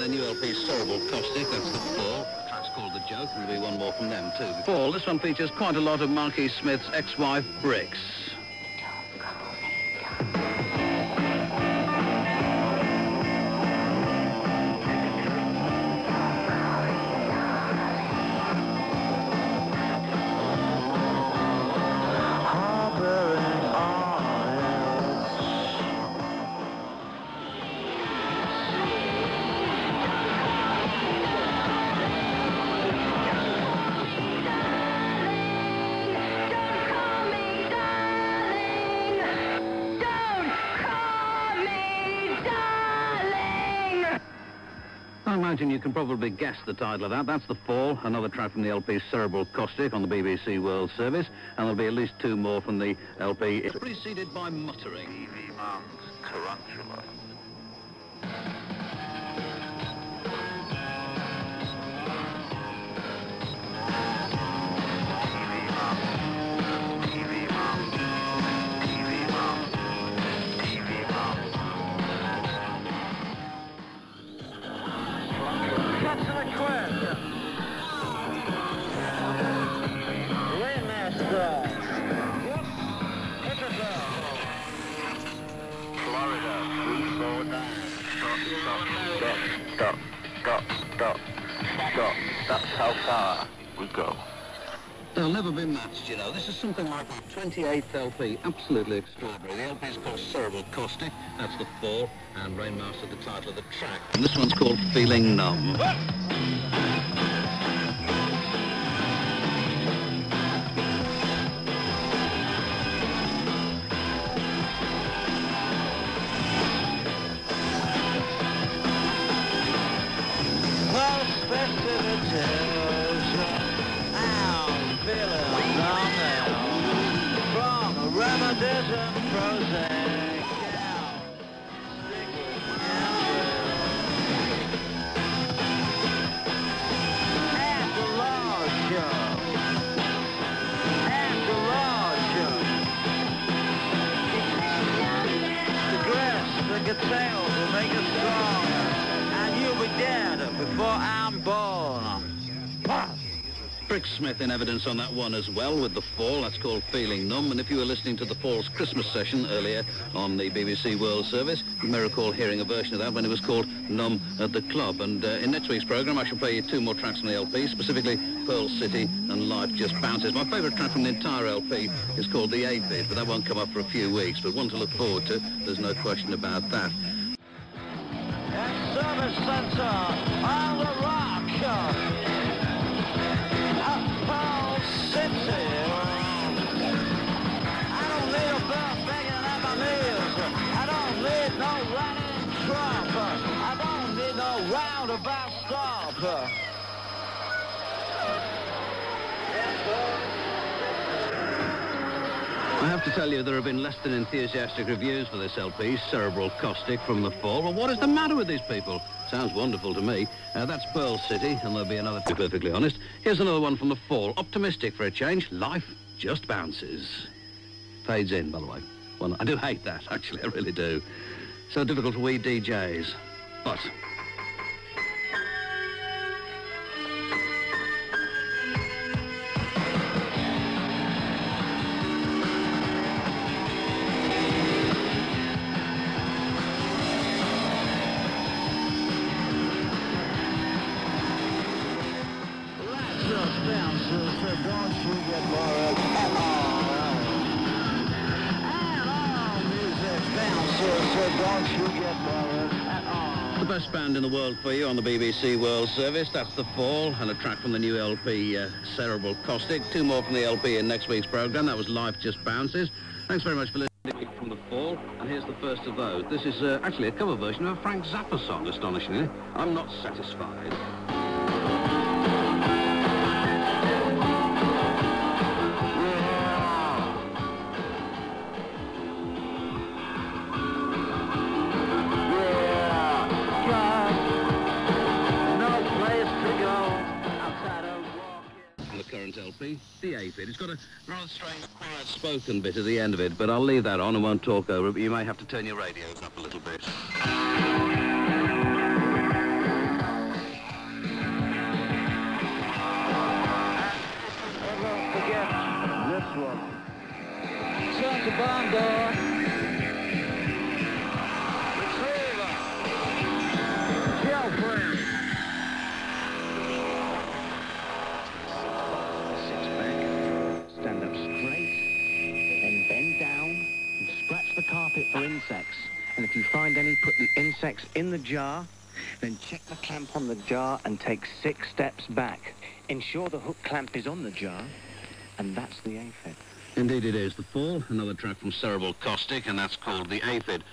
LP Cerebral Caustic, that's the. The track's called The Joke, and there'll be one more from them too. Fall, this one features quite a lot of Marquis Smith's ex-wife, Brix. Imagine you can probably guess the title of that. That's The Fall, another track from the LP Cerebral Caustic on the BBC World Service, and there'll be at least two more from the LP. It's preceded by Muttering. Evie Mann's Tarantula. We go. They'll never be matched, you know. This is something like the 28th LP. Absolutely extraordinary. The LP is called Cerebral Caustic. That's the fall. And Rainmaster, the title of the track. And this one's called Feeling Numb. Close a reminiscent Brix Smith in evidence on that one as well with The Fall. That's called Feeling Numb. And if you were listening to The Fall's Christmas session earlier on the BBC World Service, you may recall hearing a version of that when it was called Numb at the Club. And uh, in next week's programme, I shall play you two more tracks from the LP, specifically Pearl City and Life Just Bounces. My favourite track from the entire LP is called The Aphid, but that won't come up for a few weeks. But one to look forward to, there's no question about that. Service center on the rock. To tell you, there have been less than enthusiastic reviews for this LP, Cerebral Caustic from the Fall. Well, what is the matter with these people? Sounds wonderful to me. Uh, that's Pearl City, and there'll be another, to be perfectly honest. Here's another one from the Fall. Optimistic for a change. Life just bounces. Fades in, by the way. Well, I do hate that, actually, I really do. So difficult for we DJs. But The best band in the world for you on the BBC World Service. That's The Fall and a track from the new LP, uh, Cerebral Caustic. Two more from the LP in next week's programme. That was Life Just Bounces. Thanks very much for listening from The Fall. And here's the first of those. This is uh, actually a cover version of a Frank Zappa song, astonishingly. I'm not satisfied. the aphid. It's got a rather strange quiet spoken bit at the end of it, but I'll leave that on and won't talk over it, but you may have to turn your radios up a little bit. Forget this one. Shut the barn door. And find any, put the insects in the jar. Then check the clamp on the jar and take six steps back. Ensure the hook clamp is on the jar. And that's the aphid. Indeed it is. The Fall, another track from Cerebral Caustic, and that's called The Aphid.